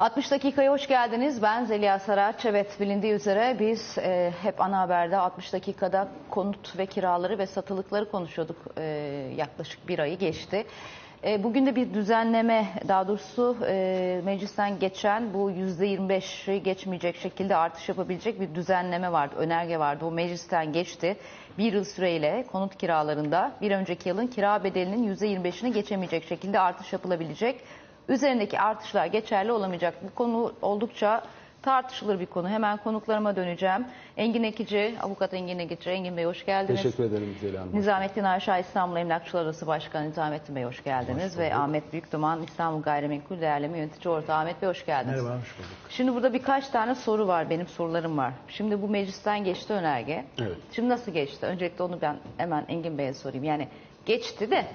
60 dakikaya hoş geldiniz. Ben Zeliha Saraç. Evet bilindiği üzere biz e, hep ana haberde 60 dakikada konut ve kiraları ve satılıkları konuşuyorduk. E, yaklaşık bir ayı geçti. E, bugün de bir düzenleme daha doğrusu e, meclisten geçen bu %25'i geçmeyecek şekilde artış yapabilecek bir düzenleme vardı. Önerge vardı. O meclisten geçti. Bir yıl süreyle konut kiralarında bir önceki yılın kira bedelinin %25'ini geçemeyecek şekilde artış yapılabilecek. Üzerindeki artışlar geçerli olamayacak. Bu konu oldukça tartışılır bir konu. Hemen konuklarıma döneceğim. Engin Ekici, avukat Engin Ekici. Engin Bey hoş geldiniz. Teşekkür ederim Zeliha Hanım. Nizamettin Arşa İstanbul Emlakçılar Odası Başkanı Nizamettin Bey hoş geldiniz. Ve Ahmet Büyükduman İstanbul Gayrimenkul Değerleme Yönetici Ortağı Ahmet Bey hoş geldiniz. Merhaba, hoş bulduk. Şimdi burada birkaç tane soru var. Benim sorularım var. Şimdi bu meclisten geçti önerge. Evet. Şimdi nasıl geçti? Öncelikle onu ben hemen Engin Bey'e sorayım. Yani geçti de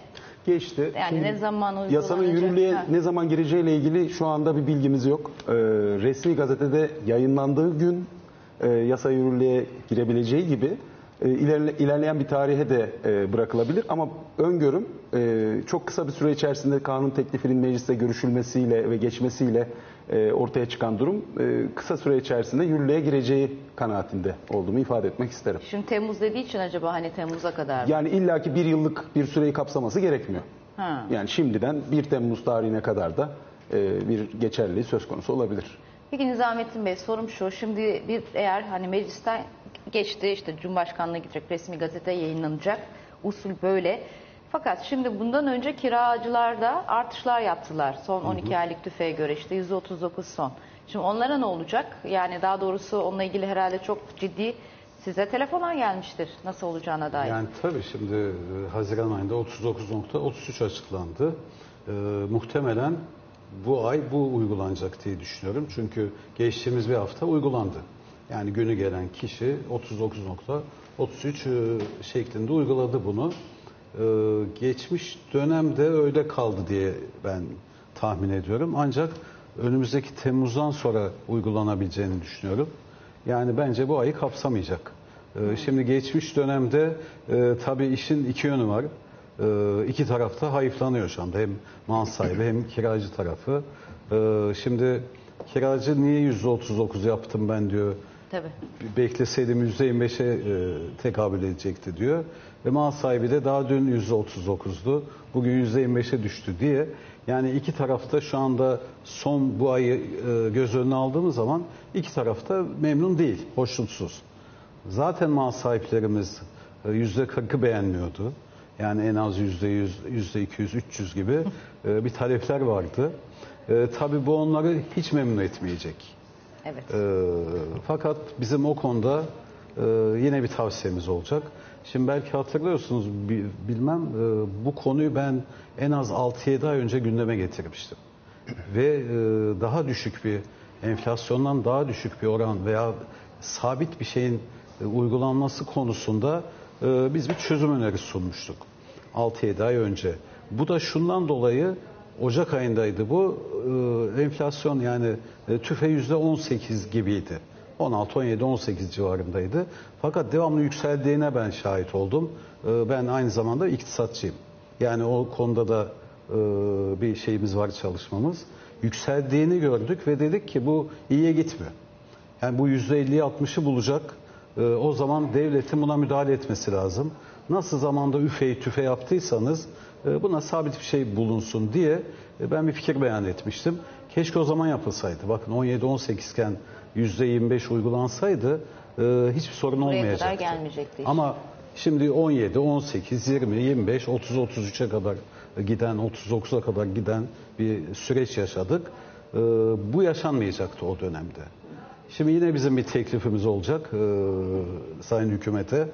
Geçti. yani Şimdi ne zaman uygulanacak? Yasanın yürürlüğe ne zaman gireceğiyle ilgili şu anda bir bilgimiz yok. Ee, resmi gazetede yayınlandığı gün e, yasa yürürlüğe girebileceği gibi e, ilerle- ilerleyen bir tarihe de e, bırakılabilir. Ama öngörüm e, çok kısa bir süre içerisinde kanun teklifinin mecliste görüşülmesiyle ve geçmesiyle e, ortaya çıkan durum e, kısa süre içerisinde yürürlüğe gireceği kanaatinde olduğumu ifade etmek isterim. Şimdi Temmuz dediği için acaba hani Temmuz'a kadar mı? Yani illaki bir yıllık bir süreyi kapsaması gerekmiyor. Ha. Yani şimdiden 1 Temmuz tarihine kadar da e, bir geçerliliği söz konusu olabilir. Peki Nizamettin Bey sorum şu. Şimdi bir eğer hani meclisten geçti işte Cumhurbaşkanlığı gidecek resmi gazete yayınlanacak. Usul böyle. Fakat şimdi bundan önce kiracılar da artışlar yaptılar. Son 12 aylık tüfeğe göre işte 139 son. Şimdi onlara ne olacak? Yani daha doğrusu onunla ilgili herhalde çok ciddi size telefonlar gelmiştir. Nasıl olacağına dair. Yani tabii şimdi e, Haziran ayında 39.33 açıklandı. E, muhtemelen bu ay bu uygulanacak diye düşünüyorum. Çünkü geçtiğimiz bir hafta uygulandı. Yani günü gelen kişi 39.33 e, şeklinde uyguladı bunu. E, geçmiş dönemde öyle kaldı diye ben tahmin ediyorum. Ancak önümüzdeki Temmuz'dan sonra uygulanabileceğini düşünüyorum. Yani bence bu ayı kapsamayacak. Ee, Şimdi geçmiş dönemde e, tabii işin iki yönü var. E, iki tarafta hayıflanıyor şu anda. Hem mal sahibi hem kiracı tarafı. E, şimdi kiracı niye %39 yaptım ben diyor. Tabii. Bekleseydim %25'e e, tekabül edecekti diyor. Ve mal sahibi de daha dün %39'du. Bugün %25'e düştü diye. Yani iki tarafta şu anda son bu ayı e, göz önüne aldığımız zaman iki tarafta memnun değil, hoşnutsuz. Zaten mal sahiplerimiz e, yüzde 40'ı beğenmiyordu. Yani en az yüzde 100, yüzde 200, 300 gibi e, bir talepler vardı. E, tabii bu onları hiç memnun etmeyecek. Evet. E, fakat bizim o konuda e, yine bir tavsiyemiz olacak. Şimdi belki hatırlıyorsunuz bi- bilmem e, bu konuyu ben en az 6-7 ay önce gündeme getirmiştim. Ve e, daha düşük bir enflasyondan daha düşük bir oran veya sabit bir şeyin e, uygulanması konusunda biz bir çözüm önerisi sunmuştuk. 6-7 ay önce. Bu da şundan dolayı Ocak ayındaydı bu. Enflasyon yani tüfe yüzde 18 gibiydi. 16, 17, 18 civarındaydı. Fakat devamlı yükseldiğine ben şahit oldum. E, ben aynı zamanda iktisatçıyım. Yani o konuda da e, bir şeyimiz var çalışmamız. Yükseldiğini gördük ve dedik ki bu iyiye gitmiyor. Yani bu %50'yi 60'ı bulacak. E, o zaman devletin buna müdahale etmesi lazım. Nasıl zamanda üfeyi tüfe yaptıysanız buna sabit bir şey bulunsun diye e, ben bir fikir beyan etmiştim. Keşke o zaman yapılsaydı. Bakın 17-18 iken %25 uygulansaydı e, hiçbir sorun Buraya kadar olmayacaktı. gelmeyecekti. Ama şimdi 17, 18, 20, 25, 30, 33'e kadar giden, 39'a kadar giden bir süreç yaşadık. E, bu yaşanmayacaktı o dönemde. Şimdi yine bizim bir teklifimiz olacak e, Sayın Hükümet'e.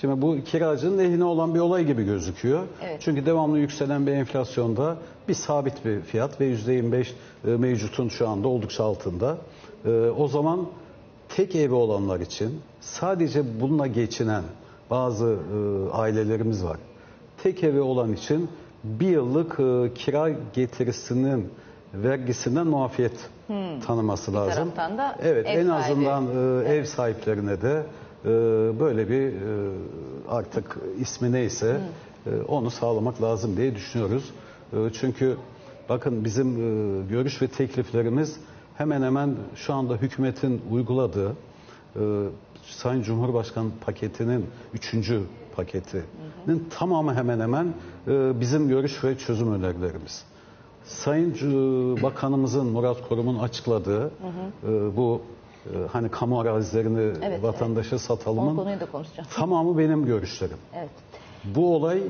Şimdi bu kiracının lehine olan bir olay gibi gözüküyor. Evet. Çünkü devamlı yükselen bir enflasyonda bir sabit bir fiyat ve %25 e, mevcutun şu anda oldukça altında. E, o zaman tek evi olanlar için sadece bununla geçinen bazı e, ailelerimiz var. Tek evi olan için bir yıllık kira getirisinin vergisinden muafiyet tanıması lazım. taraftan da evet, ev en sahibi. azından e, ev sahiplerine de e, böyle bir e, artık ismi neyse e, onu sağlamak lazım diye düşünüyoruz. E, çünkü bakın bizim e, görüş ve tekliflerimiz hemen hemen şu anda hükümetin uyguladığı e, Sayın Cumhurbaşkanı paketinin üçüncü paketinin tamamı hemen hemen e, bizim görüş ve çözüm önerilerimiz. Sayın Bakanımızın Murat Kurum'un açıkladığı e, bu e, hani kamu arazilerini Evet, vatandaşa O satalımın tamamı benim görüşlerim. Evet. Bu olay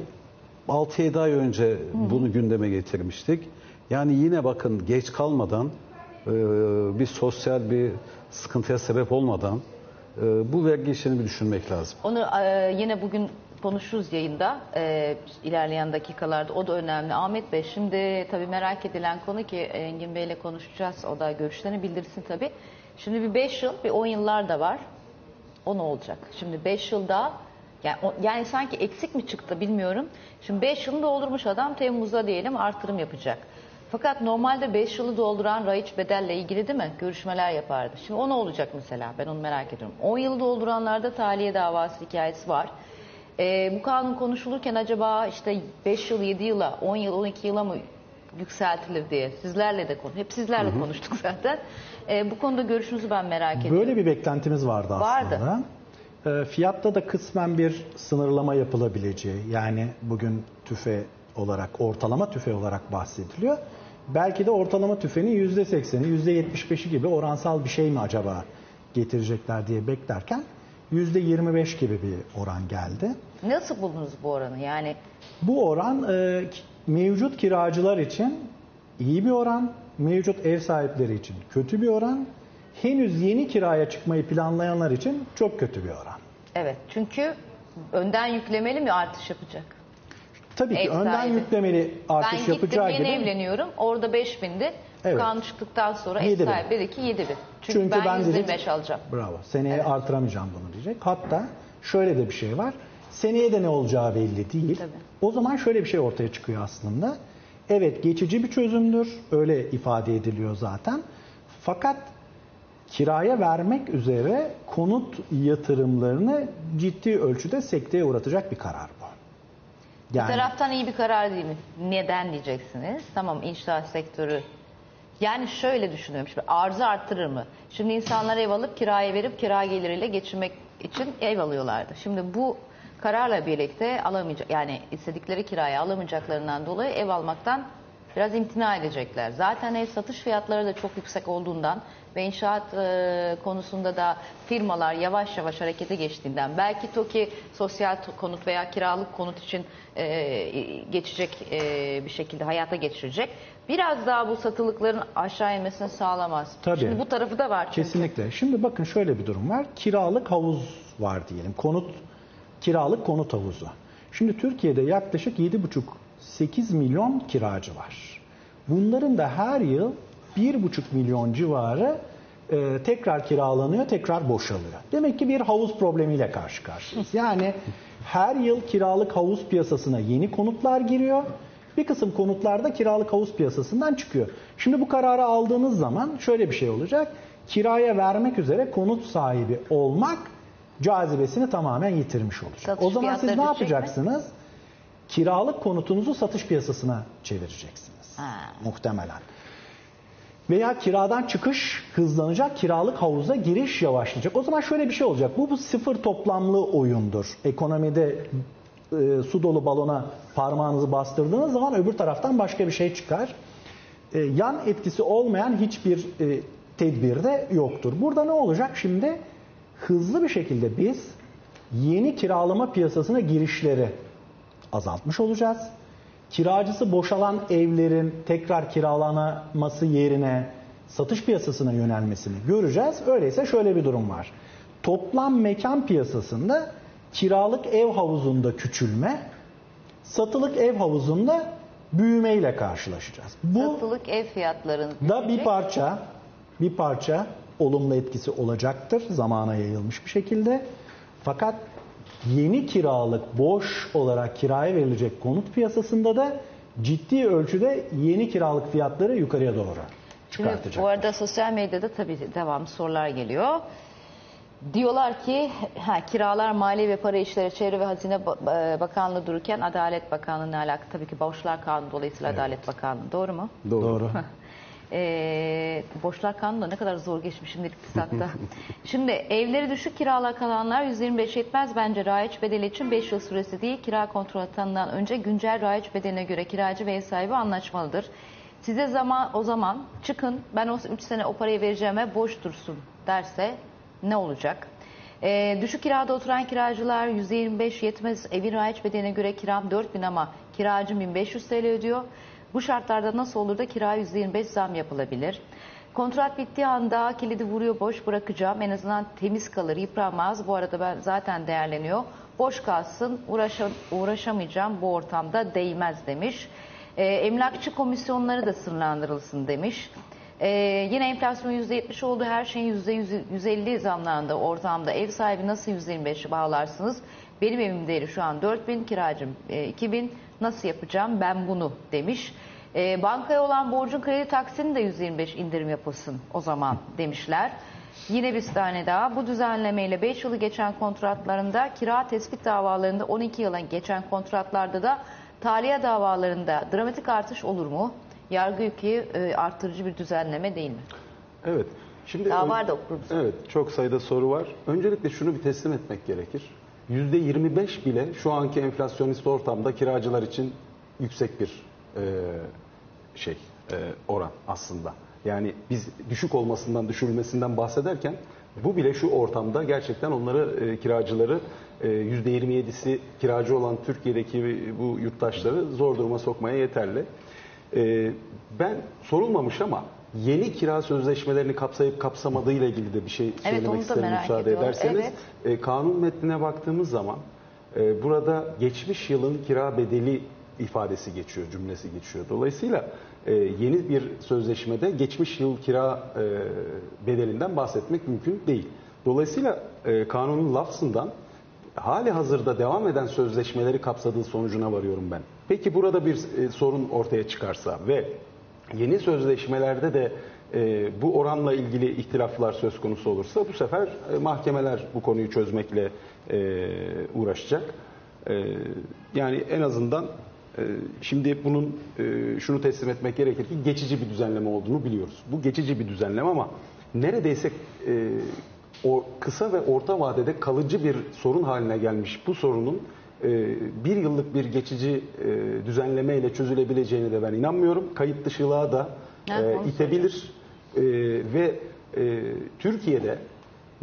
6-7 ay önce bunu gündeme getirmiştik. Yani yine bakın geç kalmadan e, bir sosyal bir sıkıntıya sebep olmadan e, bu vergi işini bir düşünmek lazım. Onu e, yine bugün konuşuruz yayında e, ilerleyen dakikalarda o da önemli. Ahmet Bey şimdi tabii merak edilen konu ki Engin Bey'le konuşacağız. O da görüşlerini bildirsin tabii. Şimdi bir 5 yıl bir 10 yıllar da var. O ne olacak? Şimdi 5 yılda yani, yani sanki eksik mi çıktı bilmiyorum. Şimdi 5 yılını doldurmuş adam Temmuz'da diyelim artırım yapacak. Fakat normalde 5 yılı dolduran raiç bedelle ilgili değil mi? Görüşmeler yapardı. Şimdi o ne olacak mesela? Ben onu merak ediyorum. 10 yılı dolduranlarda tahliye davası hikayesi var. Ee, bu kanun konuşulurken acaba işte 5 yıl, 7 yıla, 10 yıl, 12 yıla mı yükseltilir diye sizlerle de konu. Hep sizlerle konuştuk zaten. Ee, bu konuda görüşünüzü ben merak ediyorum. Böyle bir beklentimiz vardı Vardı. aslında. Ee, Fiyatta da kısmen bir sınırlama yapılabileceği yani bugün tüfe olarak ortalama tüfe olarak bahsediliyor. Belki de ortalama tüfenin %80'i %75'i gibi oransal bir şey mi acaba getirecekler diye beklerken %25 gibi bir oran geldi. Nasıl buldunuz bu oranı? Yani Bu oran e, mevcut kiracılar için iyi bir oran, mevcut ev sahipleri için kötü bir oran, henüz yeni kiraya çıkmayı planlayanlar için çok kötü bir oran. evet çünkü önden yüklemeli mi artış yapacak? Tabii ki Ev önden sahibi. yüklemeli artış ben gittim yapacağı yeni gibi. evleniyorum. Orada 5000'di. Evet. Kanun çıktıktan sonra ev 7000. sahibi dedi ki 7000. Çünkü, Çünkü ben, ben dedim- 125 alacağım. Bravo. Seneye artıramayacağım bunu diyecek. Hatta şöyle de bir şey var. Seneye de ne olacağı belli değil. Tabii. O zaman şöyle bir şey ortaya çıkıyor aslında. Evet geçici bir çözümdür. Öyle ifade ediliyor zaten. Fakat kiraya vermek üzere konut yatırımlarını ciddi ölçüde sekteye uğratacak bir karar bu. Bir taraftan iyi bir karar değil mi? Neden diyeceksiniz? Tamam inşaat sektörü. Yani şöyle düşünüyorum. Şimdi arzı arttırır mı? Şimdi insanlar ev alıp kiraya verip kira geliriyle geçinmek için ev alıyorlardı. Şimdi bu kararla birlikte alamayacak yani istedikleri kiraya alamayacaklarından dolayı ev almaktan biraz imtina edecekler. Zaten ev satış fiyatları da çok yüksek olduğundan ve inşaat e, konusunda da firmalar yavaş yavaş harekete geçtiğinden belki TOKİ sosyal konut veya kiralık konut için e, geçecek e, bir şekilde hayata geçirecek. Biraz daha bu satılıkların aşağı inmesini sağlamaz. Tabii. Şimdi bu tarafı da var çünkü. Kesinlikle. Şimdi bakın şöyle bir durum var. Kiralık havuz var diyelim. Konut kiralık konut havuzu. Şimdi Türkiye'de yaklaşık 7,5-8 milyon kiracı var. Bunların da her yıl 1,5 milyon civarı e, tekrar kiralanıyor, tekrar boşalıyor. Demek ki bir havuz problemiyle karşı karşıyayız. Yani her yıl kiralık havuz piyasasına yeni konutlar giriyor. Bir kısım konutlarda kiralık havuz piyasasından çıkıyor. Şimdi bu kararı aldığınız zaman şöyle bir şey olacak. Kiraya vermek üzere konut sahibi olmak cazibesini tamamen yitirmiş olacak. Satış o zaman siz ne düşecek mi? yapacaksınız? Kiralık konutunuzu satış piyasasına çevireceksiniz. Ha. Muhtemelen. Veya kiradan çıkış hızlanacak, kiralık havuza giriş yavaşlayacak. O zaman şöyle bir şey olacak. Bu, bu sıfır toplamlı oyundur. Ekonomide e, su dolu balona parmağınızı bastırdığınız zaman öbür taraftan başka bir şey çıkar. E, yan etkisi olmayan hiçbir e, tedbir de yoktur. Burada ne olacak şimdi? Hızlı bir şekilde biz yeni kiralama piyasasına girişleri azaltmış olacağız. Kiracısı boşalan evlerin tekrar kiralanması yerine satış piyasasına yönelmesini göreceğiz. Öyleyse şöyle bir durum var. Toplam mekan piyasasında kiralık ev havuzunda küçülme, satılık ev havuzunda büyümeyle karşılaşacağız. Bu Satılık ev fiyatlarının da bir parça bir parça olumlu etkisi olacaktır zamana yayılmış bir şekilde. Fakat yeni kiralık boş olarak kiraya verilecek konut piyasasında da ciddi ölçüde yeni kiralık fiyatları yukarıya doğru Şimdi çıkartacak. bu arada sosyal medyada tabii devamlı sorular geliyor. Diyorlar ki ha, kiralar Mali ve Para İşleri Çevre ve Hazine e, Bakanlığı dururken Adalet Bakanlığı'na alakalı tabii ki Borçlar Kanunu dolayısıyla Adalet Bakanlığı doğru mu? Doğru. Ee, borçlar kanunu da ne kadar zor geçmiş şimdi iktisatta. Şimdi evleri düşük kiralar kalanlar 125 yetmez bence raiç bedeli için 5 yıl süresi değil kira kontrolü tanınan önce güncel raiç bedeline göre kiracı ve ev sahibi anlaşmalıdır. Size zaman o zaman çıkın ben o 3 sene o parayı vereceğime boş dursun derse ne olacak? Ee, düşük kirada oturan kiracılar %25 yetmez evin raiç bedeline göre kiram 4000 ama kiracım 1500 TL ödüyor. Bu şartlarda nasıl olur da kira %25 zam yapılabilir? Kontrat bittiği anda kilidi vuruyor boş bırakacağım. En azından temiz kalır, yıpranmaz. Bu arada ben zaten değerleniyor. Boş kalsın, uğraşa, uğraşamayacağım bu ortamda değmez demiş. Ee, emlakçı komisyonları da sınırlandırılsın demiş. Ee, yine enflasyon %70 oldu. Her şeyin %150 zamlandı ortamda. Ev sahibi nasıl %25 bağlarsınız? Benim evim değeri şu an 4000, kiracım e, 2000. Nasıl yapacağım ben bunu demiş. E, bankaya olan borcun kredi taksini de 125 indirim yapılsın o zaman demişler. Yine bir tane daha bu düzenlemeyle 5 yılı geçen kontratlarında kira tespit davalarında 12 yıla geçen kontratlarda da tahliye davalarında dramatik artış olur mu? Yargı yükü e, artırıcı bir düzenleme değil mi? Evet. Şimdi Daha var da okur musun? Evet, çok sayıda soru var. Öncelikle şunu bir teslim etmek gerekir. %25 bile şu anki enflasyonist ortamda kiracılar için yüksek bir e, şey e, oran aslında. Yani biz düşük olmasından, düşürülmesinden bahsederken bu bile şu ortamda gerçekten onları e, kiracıları e, %27'si kiracı olan Türkiye'deki bu yurttaşları zor duruma sokmaya yeterli. E, ben sorulmamış ama yeni kira sözleşmelerini kapsayıp kapsamadığı ile ilgili de bir şey söylemek onu da isterim merak müsaade ediyorum. ederseniz. E, kanun metnine baktığımız zaman e, burada geçmiş yılın kira bedeli ifadesi geçiyor, cümlesi geçiyor. Dolayısıyla e, yeni bir sözleşmede geçmiş yıl kira e, bedelinden bahsetmek mümkün değil. Dolayısıyla e, kanunun lafzından hali hazırda devam eden sözleşmeleri kapsadığı sonucuna varıyorum ben. Peki burada bir e, sorun ortaya çıkarsa ve yeni sözleşmelerde de e, bu oranla ilgili ihtilaflar söz konusu olursa bu sefer e, mahkemeler bu konuyu çözmekle e, uğraşacak. Yani en azından şimdi bunun şunu teslim etmek gerekir ki geçici bir düzenleme olduğunu biliyoruz. Bu geçici bir düzenleme ama neredeyse o kısa ve orta vadede kalıcı bir sorun haline gelmiş bu sorunun bir yıllık bir geçici e, düzenleme ile çözülebileceğine de ben inanmıyorum. Kayıt dışılığa da e, onu itebilir E, ve e, Türkiye'de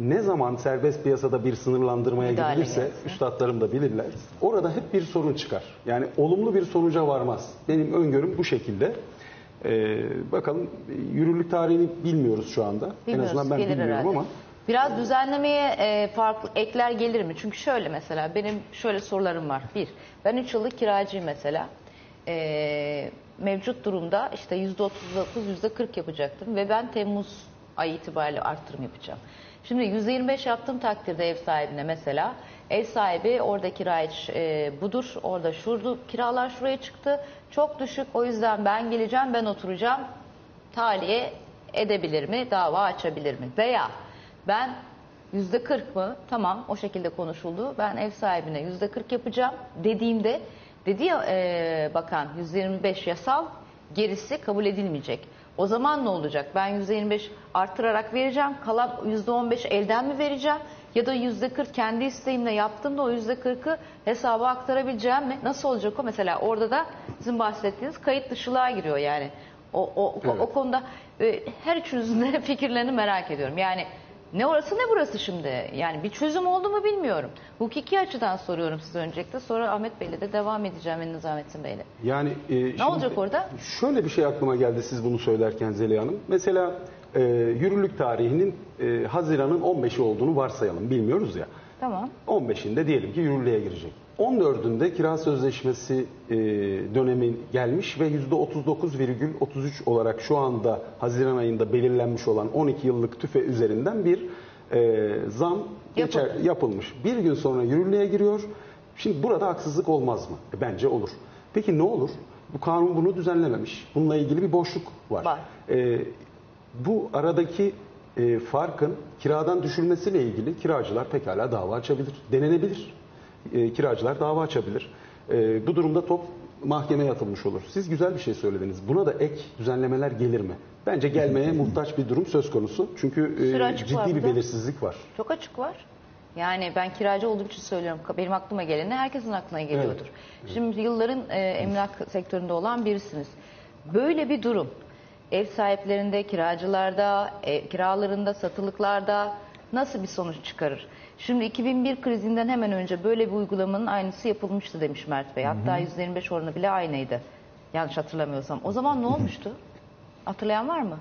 ne zaman serbest piyasada bir sınırlandırmaya Müdahale gidilirse, üstadlarım da bilirler, orada hep bir sorun çıkar. Yani olumlu bir sonuca varmaz. Benim öngörüm bu şekilde. E, bakalım yürürlük tarihini bilmiyoruz şu anda. Bilmiyoruz, en azından ben bilmiyorum herhalde. ama. Biraz düzenlemeye e, farklı ekler gelir mi? Çünkü şöyle mesela benim şöyle sorularım var. Bir, ben 3 yıllık kiracıyım mesela. E, mevcut durumda işte %39, %40 yapacaktım ve ben Temmuz ayı itibariyle artırım yapacağım. Şimdi %25 yaptığım takdirde ev sahibine mesela ev sahibi orada kiraiç e, budur, orada şurdu, kiralar şuraya çıktı, çok düşük o yüzden ben geleceğim, ben oturacağım, tahliye edebilir mi, dava açabilir mi? Veya ben yüzde kırk mı, tamam o şekilde konuşuldu, ben ev sahibine yüzde kırk yapacağım dediğimde, dedi ya e, bakan yüzde yirmi beş yasal, gerisi kabul edilmeyecek. O zaman ne olacak? Ben yüzde yirmi beş artırarak vereceğim, kalan yüzde on beş elden mi vereceğim? Ya da yüzde kırk kendi isteğimle yaptığımda o yüzde kırkı hesaba aktarabileceğim mi? Nasıl olacak o? Mesela orada da sizin bahsettiğiniz kayıt dışılığa giriyor yani. O, o, Evet. o konuda e, her üçünüzün de fikirlerini merak ediyorum. Yani ne orası ne burası şimdi? Yani bir çözüm oldu mu bilmiyorum. Hukuki açıdan soruyorum size öncelikle. Sonra Ahmet Bey'le de devam edeceğim ve Nizamettin Bey'le. Yani e, şimdi olacak orada? Şöyle bir şey aklıma geldi siz bunu söylerken Zeliha Hanım. Mesela e, yürürlük tarihinin e, Haziran'ın 15'i olduğunu varsayalım. Bilmiyoruz ya. Tamam. 15'inde diyelim ki yürürlüğe girecek. 14'ünde kira sözleşmesi e, dönemi gelmiş ve %39,33 olarak şu anda Haziran ayında belirlenmiş olan 12 yıllık tüfe üzerinden bir e, zam geçer, Yapıldı. yapılmış. Bir gün sonra yürürlüğe giriyor. Şimdi burada haksızlık olmaz mı? E, bence olur. Peki ne olur? Bu kanun bunu düzenlememiş. Bununla ilgili bir boşluk var. Var. E, bu aradaki e, farkın kiradan düşürmesiyle ilgili kiracılar pekala dava açabilir, denenebilir. E, kiracılar dava açabilir. E, bu durumda top mahkemeye atılmış olur. Siz güzel bir şey söylediniz. Buna da ek düzenlemeler gelir mi? Bence gelmeye muhtaç bir durum söz konusu. Çünkü e, var ciddi bir belirsizlik var. Çok açık var. Yani ben kiracı olduğum için söylüyorum. Benim aklıma geleni herkesin aklına geliyordur. Şimdi yılların e, emlak sektöründe olan birisiniz. Böyle bir durum ev sahiplerinde, kiracılarda, e, kiralarında, satılıklarda nasıl bir sonuç çıkarır? Şimdi 2001 krizinden hemen önce böyle bir uygulamanın aynısı yapılmıştı demiş Mert Bey. Hatta %25 oranı bile aynıydı. Yanlış hatırlamıyorsam. O zaman ne olmuştu? Hatırlayan var mı?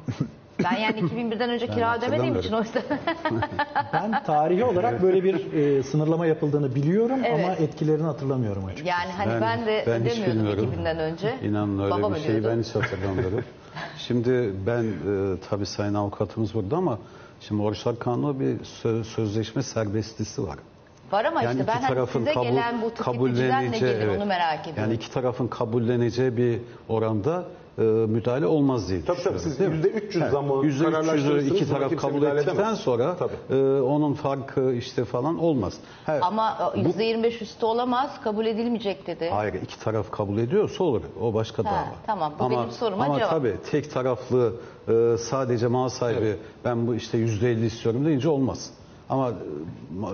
Ben yani 2001'den önce kira ödemediğim için o yüzden. Ben tarihi olarak böyle bir e, sınırlama yapıldığını biliyorum Evet. ama etkilerini hatırlamıyorum açıkçası. Yani hani ben, de ben ödemiyordum bilmiyorum. 2000'den önce. İnanın öyle Babam bir şeyi ödüyordu. ben hiç hatırlamıyorum. şimdi ben e, tabii sayın avukatımız burada ama şimdi Borçlar Kanunu bir sö- sözleşme serbestisi var. Var ama işte ben hani size gelen bu tüketiciden ne gelir onu merak ediyorum. Yani iki tarafın kabulleneceği bir oranda e, müdahale olmaz diye Tabii tabii siz değil mi? %300 Evet, zamı %300'ü kararlaştırırsınız, iki buna taraf kabul ettikten edemez. sonra Tabii. e, onun farkı işte falan olmaz. Ha, Ama e, %25 üstü olamaz, kabul edilmeyecek dedi. Hayır iki taraf kabul ediyorsa olur. O başka Ha, dava. tamam, bu benim soruma ama cevap. tabii tek taraflı e, sadece mal sahibi ben bu işte yüzde elli istiyorum deyince olmaz. Ama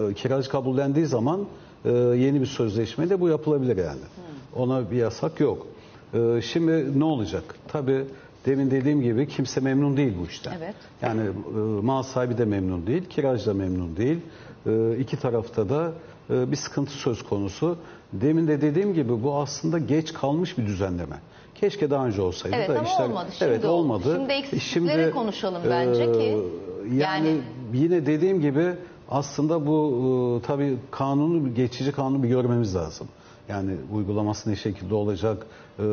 e, kiracı kabullendiği zaman e, yeni bir sözleşmeyle bu yapılabilir yani. Hmm. Ona bir yasak yok. E, şimdi ne olacak? Tabii demin dediğim gibi kimse memnun değil bu işten. Evet. Yani e, mal sahibi de memnun değil, kiracı da memnun değil. E, iki tarafta da e, bir sıkıntı söz konusu. Demin de dediğim gibi bu aslında geç kalmış bir düzenleme. Keşke daha önce olsaydı Evet da ama işler- olmadı. Şimdi evet olmadı. Şimdi eksiklikleri konuşalım bence ki. Yani, Yani- yine dediğim gibi aslında bu e, tabii kanunu geçici kanunu bir görmemiz lazım. Yani uygulaması ne şekilde olacak? E,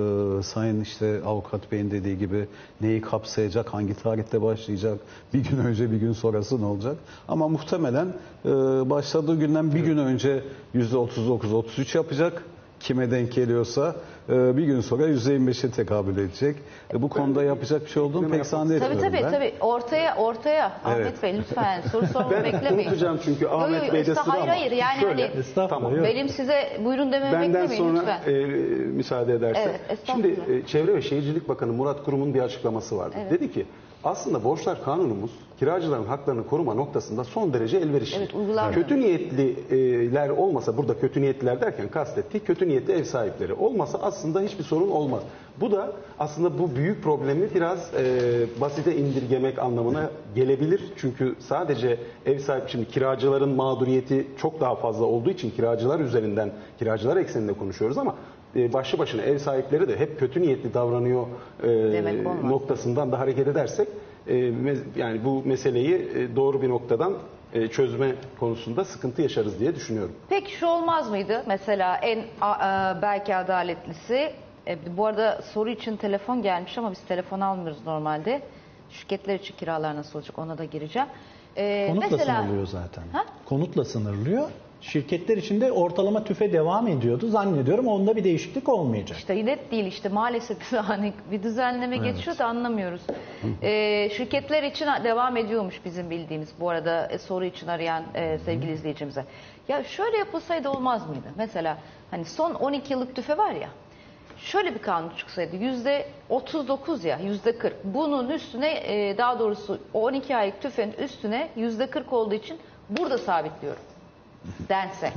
sayın işte avukat beyin dediği gibi neyi kapsayacak? Hangi tarihte başlayacak? Bir gün önce bir gün sonrası ne olacak? Ama muhtemelen e, başladığı günden bir gün önce %39-33 yapacak. Kime denk geliyorsa e, bir gün sonra %25'e tekabül edecek. E, bu konuda yapacak bir şey olduğunu pek Tabii zannetmiyorum tabii ben. tabii. Ortaya ortaya. Evet. Ahmet Bey lütfen soru sorma Ben beklemeyin. unutacağım çünkü Yo, yo, Ahmet Bey'de sıra Hayır ama. hayır yani Şöyle, hani Estağfurullah. Tamam. benim size buyurun dememi Benden beklemeyin sonra lütfen. e, müsaade ederse. Evet, estağfurullah. Şimdi e, Çevre ve Şehircilik Bakanı Murat Kurum'un bir açıklaması vardı. Dedi ki aslında borçlar kanunumuz kiracıların haklarını koruma noktasında son derece elverişli. Evet, uygulanmıyor. Kötü niyetliler olmasa burada kötü niyetliler derken kastettiği kötü niyetli ev sahipleri olmasa aslında hiçbir sorun olmaz. Bu da aslında bu büyük problemi biraz e, basite indirgemek anlamına gelebilir. Çünkü sadece ev sahibi şimdi kiracıların mağduriyeti çok daha fazla olduğu için kiracılar üzerinden kiracılar ekseninde konuşuyoruz ama e, başlı başına ev sahipleri de hep kötü niyetli davranıyor e, noktasından da hareket edersek yani bu meseleyi e, doğru bir noktadan e, çözme konusunda sıkıntı yaşarız diye düşünüyorum. Peki şu olmaz mıydı? Mesela en belki adaletlisi e, bu arada soru için telefon gelmiş ama biz telefon almıyoruz normalde. Şirketler için kiralar nasıl olacak ona da gireceğim. E, Konutla mesela sınırlıyor zaten. Ha? Konutla sınırlıyor. Şirketler içinde ortalama tüfe devam ediyordu. Zannediyorum onda bir değişiklik olmayacak. işte net değil işte maalesef hani bir düzenleme geçiyor da anlamıyoruz. E, şirketler için devam ediyormuş bizim bildiğimiz bu arada e, soru için arayan e, sevgili izleyicimize. Ya şöyle yapılsaydı olmaz mıydı? Mesela hani son 12 yıllık tüfe var ya şöyle bir kanun çıksaydı yüzde 39 ya yüzde 40 bunun üstüne e, daha doğrusu o 12 aylık tüfenin üstüne yüzde 40 olduğu için burada sabitliyorum dense.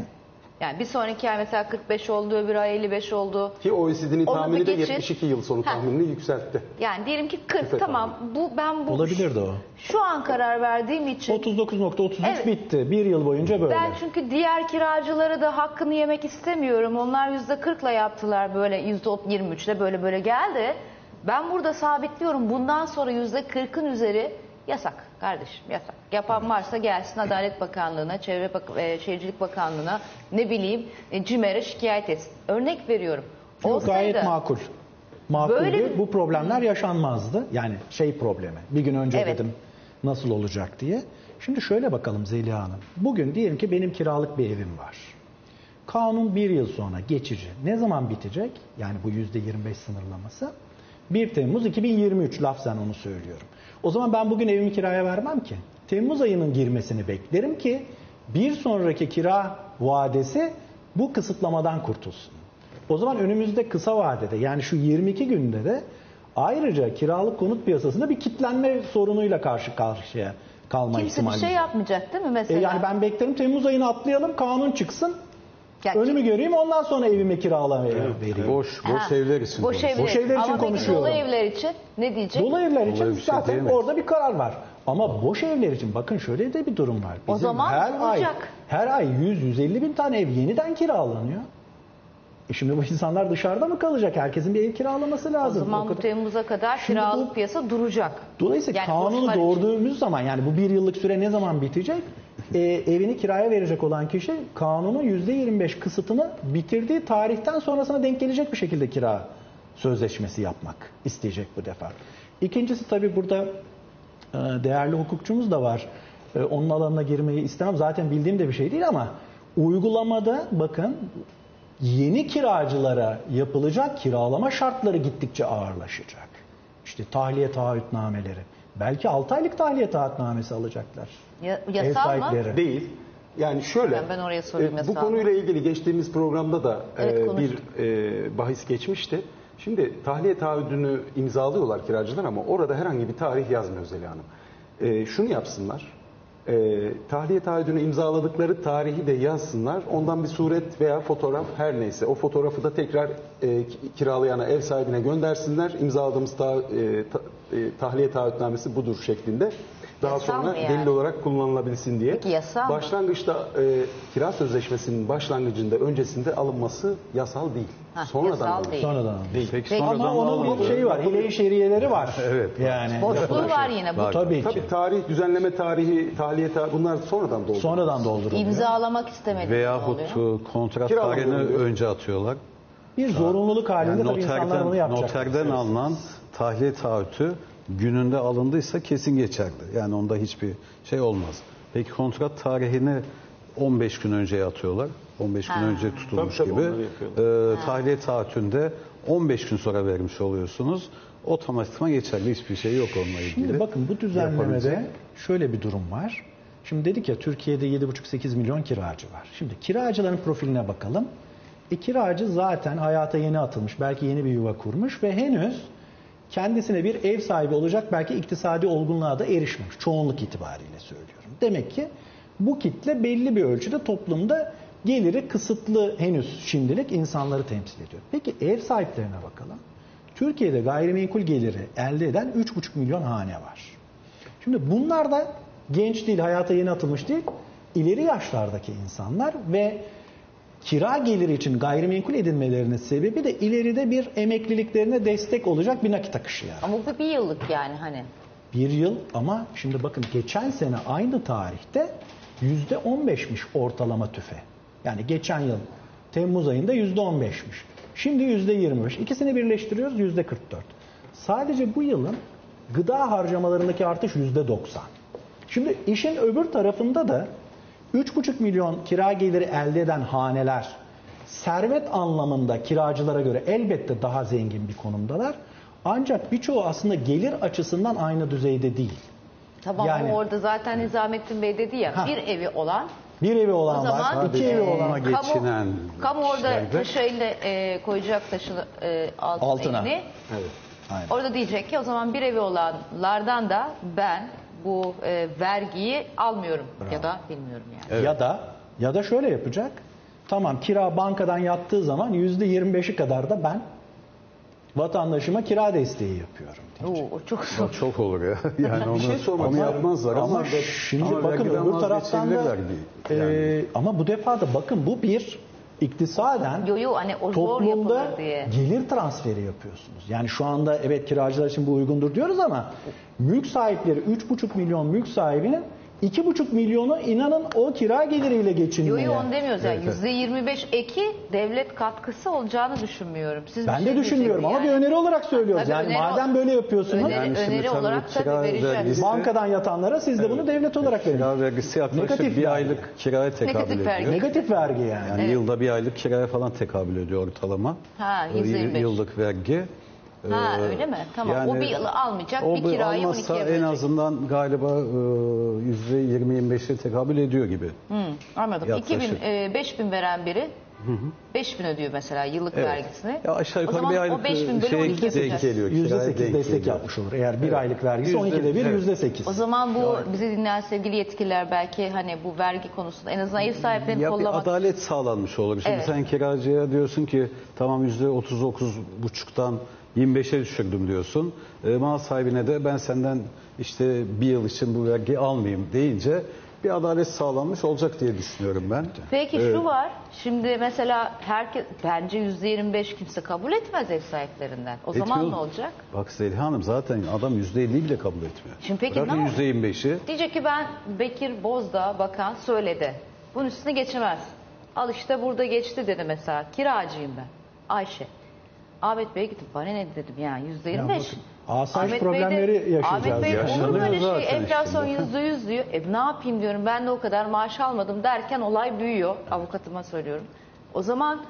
Yani bir sonraki ay mesela 45 oldu öbür ay 55 oldu. Ki OECD'nin Onu da tahmini de geçin. 72 yıl sonu Ha. tahminini yükseltti. Yani diyelim ki 40 Tüfe tamam bu ben bu Olabilirdi o. şu an karar verdiğim için 39.33 Evet. bitti. Bir yıl boyunca böyle. Ben çünkü diğer kiracıları da hakkını yemek istemiyorum. Onlar yüzde 40'la yaptılar böyle yüzde 23'le böyle böyle geldi. Ben burada sabitliyorum. Bundan sonra yüzde 40'ın üzeri yasak kardeşim yasak. Yapan varsa gelsin Adalet Bakanlığı'na, Çevre Bak e, Şehircilik Bakanlığı'na ne bileyim e, CİMER'e şikayet etsin. Örnek veriyorum. Yok, gayet Olsaydı- makul. Makuldü. Böyle Bu problemler yaşanmazdı. Yani şey problemi. Bir gün önce Evet. dedim nasıl olacak diye. Şimdi şöyle bakalım Zeliha Hanım. Bugün diyelim ki benim kiralık bir evim var. Kanun bir yıl sonra geçici. Ne zaman bitecek? Yani bu yüzde 25 sınırlaması. 1 Temmuz 2023 lafzen onu söylüyorum. O zaman ben bugün evimi kiraya vermem ki. Temmuz ayının girmesini beklerim ki bir sonraki kira vadesi bu kısıtlamadan kurtulsun. O zaman önümüzde kısa vadede yani şu 22 günde de ayrıca kiralık konut piyasasında bir kitlenme sorunuyla karşı karşıya kalma Kimse bir ihtimali. şey var. yapmayacak değil mi E mesela? yani ben beklerim Temmuz ayını atlayalım, kanun çıksın. Ya Önümü göreyim ondan sonra evime kiralamaya vereyim. Boş, boş Ha, evler için. Boş evler, Boş evler için Ama peki konuşuyorum. dolu evler için ne diyecek? Dolu evler için Dolu ev bir şey zaten orada bir karar var. Ama boş evler için bakın şöyle de bir durum var. O zaman her ay olacak. her ay 100-150 bin tane ev yeniden kiralanıyor. E şimdi bu insanlar dışarıda mı kalacak? Herkesin bir ev kiralaması O lazım. zaman O bu kadar- Temmuz'a kadar Şimdi kiralık bu- piyasa duracak. Dolayısıyla Yani kanunu boşlar için. doğurduğumuz zaman yani bu bir yıllık süre ne zaman bitecek? E, evini kiraya verecek olan kişi kanunun %25 kısıtını bitirdiği tarihten sonrasına denk gelecek bir şekilde kira sözleşmesi yapmak isteyecek bu defa. İkincisi tabii burada e, değerli hukukçumuz da var. E, Onun alanına girmeyi istemem. Zaten bildiğim de bir şey değil ama uygulamada bakın yeni kiracılara yapılacak kiralama şartları gittikçe ağırlaşacak. İşte tahliye taahhütnameleri. Belki 6 aylık tahliye taahhütnamesi alacaklar. Ya, Ev yasal mı? Değil. Yani şöyle. Ben- ben oraya sorayım e, Bu konuyla ilgili geçtiğimiz programda da Evet, e, konuştuk. bir e, bahis geçmişti. Şimdi tahliye taahhüdünü imzalıyorlar kiracılar ama orada herhangi bir tarih yazmıyor Zeliha Hanım. E, şunu yapsınlar. E, tahliye taahhüdünü imzaladıkları tarihi de yazsınlar. Ondan bir suret veya fotoğraf her neyse o fotoğrafı da tekrar e, ki- kiralayana, ev sahibine göndersinler. İmzaladığımız ta, e, ta- e, tahliye taahhütnamesi budur şeklinde. Daha Yasal sonra yani? delil olarak kullanılabilsin diye. Peki yasal? Başlangıçta e, kira sözleşmesinin başlangıcında öncesinde alınması yasal değil. Hah, Sonradan yasal değil. Sonradan. Değil. Peki, Peki. sonradan Ama onun bir şeyi var. Hile-i şeriyeleri var. Evet. Yani Boşluğu var yine. Bu Var. tabii ki. Tabii tarih, düzenleme tarihi, tahliye tarihi bunlar sonradan doldu. Sonradan dolduruluyor. imzalamak istemediği Veyahut oluyor. e, kontrat tarihini önce atıyorlar. Bir zorunluluk halinde Yani tabii insanlar bunu noterden, yapacak. noterden alınan tahliye taahhütü gününde alındıysa kesin geçerli. Yani onda hiçbir şey olmaz. Peki kontrat tarihini 15 gün önceye atıyorlar. 15 gün Ha. önce tutulmuş Tabii, tabii, gibi. Ee, tahliye taahhütünde 15 gün sonra vermiş oluyorsunuz. Otomatikman geçerli. Hiçbir şey yok onunla ilgili. Şimdi bakın bu düzenlemede şöyle bir durum var. Şimdi dedik ya Türkiye'de 7,5-8 milyon kiracı var. Şimdi kiracıların profiline bakalım. E kiracı zaten hayata yeni atılmış, belki yeni bir yuva kurmuş ve henüz kendisine bir ev sahibi olacak belki iktisadi olgunluğa da erişmemiş. Çoğunluk itibariyle söylüyorum. Demek ki bu kitle belli bir ölçüde toplumda geliri kısıtlı henüz şimdilik insanları temsil ediyor. Peki ev sahiplerine bakalım. Türkiye'de gayrimenkul geliri elde eden 3,5 milyon hane var. Şimdi bunlar da genç değil, hayata yeni atılmış değil, ileri yaşlardaki insanlar ve kira geliri için gayrimenkul edinmelerinin sebebi de ileride bir emekliliklerine destek olacak bir nakit akışı yani. Ama bu bir yıllık yani hani. Bir yıl ama şimdi bakın geçen sene aynı tarihte yüzde 15'miş ortalama tüfe. Yani geçen yıl Temmuz ayında yüzde 15'miş. Şimdi yüzde 25. İkisini birleştiriyoruz yüzde 44. Sadece bu yılın gıda harcamalarındaki artış yüzde 90. Şimdi işin öbür tarafında da 3,5 milyon kira geliri elde eden haneler servet anlamında kiracılara göre elbette daha zengin bir konumdalar. Ancak birçoğu aslında gelir açısından aynı düzeyde değil. Tamam Yani- orada zaten Nizamettin Bey dedi ya Ha. bir evi olan Bir evi olan zaman var, iki evi e, olan ona kamu, geçinen kamu orada kişilerde- taşı elle e, koyacak taşı e, altın Altına. elini. Evet. Aynen. Orada diyecek ki o zaman bir evi olanlardan da ben bu e, vergiyi almıyorum ya da bilmiyorum yani. Ya da ya da şöyle yapacak. Tamam kira bankadan yattığı zaman yüzde 25'i kadar da ben vatandaşıma kira desteği yapıyorum. Oo, o çok zor. Çok olur ya. Yani onu, şey sormak onu yapmazlar ama, Ama şimdi ama bakın öbür taraftan da bir- yani. e, ama bu defa da bakın bu bir iktisaden Yo yo hani o toplumda diye. gelir transferi yapıyorsunuz. Yani şu anda evet kiracılar için bu uygundur diyoruz ama mülk sahipleri 3,5 milyon mülk sahibinin 2,5 milyonu inanın o kira geliriyle Yo geçinmeye. yo onu demiyoruz yani. Evet, evet. Yüzde 25 eki devlet katkısı olacağını düşünmüyorum. Siz Ben şey de düşünmüyorum ama bir öneri olarak söylüyoruz. Tabii yani öneri madem böyle yapıyorsunuz Öneri- Yani şimdi öneri tabii olarak kira tabii vereceğiz. vergisi- bankadan yatanlara siz de bunu devlet olarak verin. Kira vergisi yaklaşık Negatif bir vergi. aylık kiraya tekabül Negatif ediyor. vergi. Negatif vergi yani. Yani yılda bir aylık kiraya falan tekabül ediyor ortalama. Ha, Ee, 125. Yıllık vergi. Ha öyle mi? Tamam. o bir yılı almayacak. o bir kirayı almazsa 12'ye en azından galiba e, yüzde 20-25'e tekabül ediyor gibi. Hı, anladım. Yaklaşık. 2000, e, 5000 veren biri 5000 ödüyor mesela yıllık Evet. vergisini. Ya aşağı o yukarı zaman bir aylık o 5000 bölü şey 12 denk geliyor. kiraya %8 denk destek geliyor. yapmış olur. Eğer bir aylık vergisi Yüzde- 12'de bir evet. %8. O zaman bu bizi dinleyen sevgili yetkililer belki hani bu vergi konusunda en azından ev sahiplerini Ya bir kollamak adalet sağlanmış olur. Şimdi Evet. sen kiracıya diyorsun ki tamam yüzde 39 buçuktan 25'e düşürdüm diyorsun. E, mal sahibine de ben senden işte bir yıl için bu vergi almayayım deyince bir adalet sağlanmış olacak diye düşünüyorum ben. Peki şu var. Şimdi mesela herkes bence %25 kimse kabul etmez ev sahiplerinden. O zaman Etmiyor. ne olacak? Bak Zeliha Hanım zaten adam %50'yi bile kabul etmiyor. Şimdi peki Bırakın ne yap- %25'i. Diyecek ki ben Bekir Bozdağ bakan söyledi. Bunun üstüne geçemez. Al işte burada geçti dedi mesela. Kiracıyım ben. Ayşe. Ahmet Bey'e gittim. Bana ne dedim ya yüzde yirmi beş. asayiş problemleri yaşayacağız Ahmet Bey yani. olur mu böyle Yaşanıyor şey? zaten Enflasyon yüzde yüz diyor. E ne yapayım diyorum. Ben de o kadar maaş almadım derken olay büyüyor. Avukatıma söylüyorum. O zaman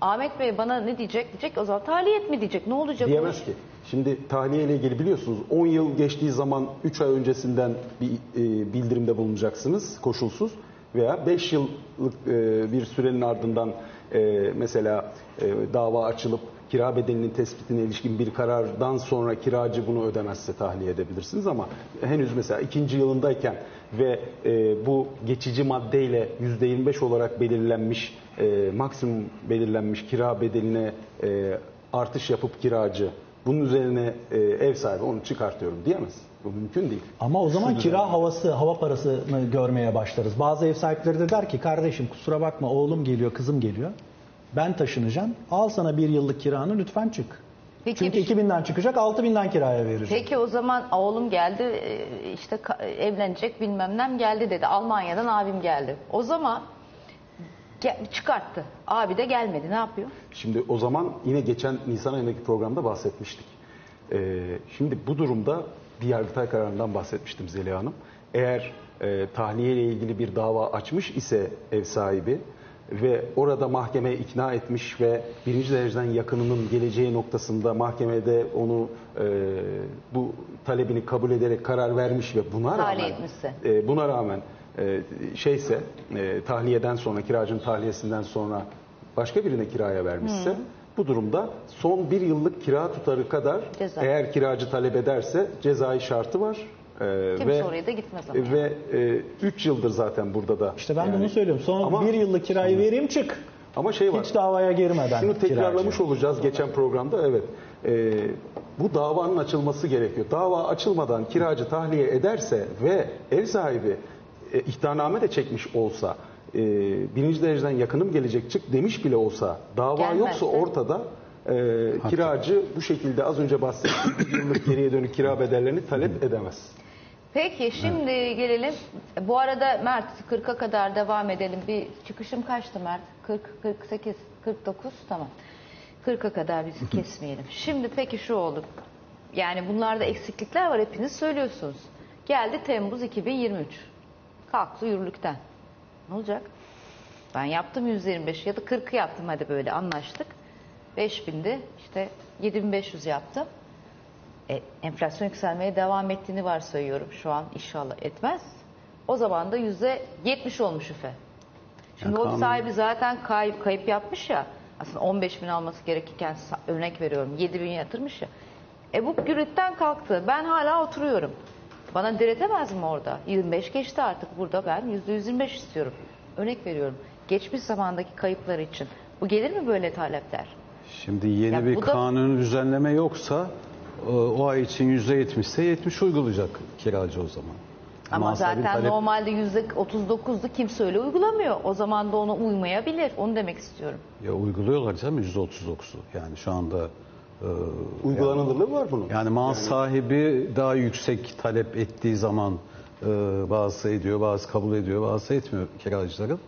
Ahmet Bey bana ne diyecek? Diyecek o zaman tahliyet mi diyecek? Ne olacak? o Diyemez iş? ki. Şimdi tahliye ile ilgili biliyorsunuz 10 yıl geçtiği zaman 3 ay öncesinden bir e, bildirimde bulunacaksınız koşulsuz veya 5 yıllık e, bir sürenin ardından e, mesela e, dava açılıp kira bedelinin tespitine ilişkin bir karardan sonra kiracı bunu ödemezse tahliye edebilirsiniz ama henüz mesela ikinci yılındayken ve e, bu geçici maddeyle %25 olarak belirlenmiş e, maksimum belirlenmiş kira bedeline e, artış yapıp kiracı bunun üzerine e, ev sahibi onu çıkartıyorum diyemez. Bu mümkün değil. Ama o zaman Şu kira havası, hava parasını görmeye başlarız. Bazı ev sahipleri de der ki kardeşim kusura bakma oğlum geliyor, kızım geliyor. Ben taşınacağım. Al sana bir yıllık kiranı lütfen çık. Peki, Çünkü bir- 2000'den çıkacak 6000'den kiraya vereceğim. Peki o zaman oğlum geldi e, işte evlenecek bilmem nem geldi dedi. Almanya'dan abim geldi. O zaman çıkarttı. Abi de gelmedi. Ne yapıyor? Şimdi o zaman yine geçen Nisan ayındaki programda bahsetmiştik. Ee, şimdi bu durumda bir yargıtay kararından bahsetmiştim Zeliha Hanım. Eğer e, tahliye ile ilgili bir dava açmış ise ev sahibi ve orada mahkeme ikna etmiş ve birinci dereceden yakınının geleceği noktasında mahkemede onu e, bu talebini kabul ederek karar vermiş ve buna Tahliye rağmen e, buna rağmen e, şeyse e, tahliyeden sonra kiracının tahliyesinden sonra başka birine kiraya vermişse bu durumda son bir yıllık kira tutarı kadar Ceza. eğer kiracı talep ederse cezai şartı var. E, Kimse ve, oraya da gitmez ama. Ve 3 yıldır zaten burada da. İşte ben yani- bunu söylüyorum. Son Ama- bir yıllık kirayı vereyim çık. Ama şey var. Hiç davaya girmeden. Şunu tekrarlamış kiracı. olacağız geçen programda evet. Ee, bu davanın açılması gerekiyor. Dava açılmadan kiracı tahliye ederse ve ev sahibi e, ihtarname de çekmiş olsa e, birinci dereceden yakınım gelecek çık demiş bile olsa dava Gelmezse? yoksa ortada e, kiracı bu şekilde az önce bahsettiğim yıllık geriye dönük kira bedellerini talep edemez. Peki şimdi gelelim. Bu arada Mert 40'a kadar devam edelim. Bir çıkışım kaçtı Mert? 40, 48, 49 tamam. 40'a kadar biz kesmeyelim. Şimdi peki şu oldu. Yani bunlarda eksiklikler var hepiniz söylüyorsunuz. Geldi Temmuz 2023. Kalktı yürürlükten. Ne olacak? Ben yaptım 125 ya da 40'ı yaptım hadi böyle anlaştık. 5000'di işte 7500 yaptım. E, enflasyon yükselmeye devam ettiğini varsayıyorum şu an inşallah etmez. O zaman da yüzde yetmiş olmuş üfe. Şimdi Yani o kanun- sahibi zaten kayıp, kayıp yapmış ya. Aslında 15 bin alması gerekirken örnek veriyorum 7 bin yatırmış ya. E bu gürültten kalktı. Ben hala oturuyorum. Bana diretemez mi orada? 25 geçti artık burada ben yüzde 125 istiyorum. Örnek veriyorum. Geçmiş zamandaki kayıplar için. Bu gelir mi böyle talepler? Şimdi yeni Ya bir bu da- kanun düzenleme yoksa o ay için %70 ise 70 uygulayacak kiracı o zaman. Ama sahibi zaten talep- normalde yüzde 39'du kimse öyle uygulamıyor. O zaman da ona uymayabilir. Onu demek istiyorum. Ya uyguluyorlar canım %39'u. Yani şu anda e, Uygulanırlığı var bunun. yani mal sahibi daha yüksek talep ettiği zaman e, bazısı ediyor, bazı kabul ediyor, bazısı etmiyor kiracıların.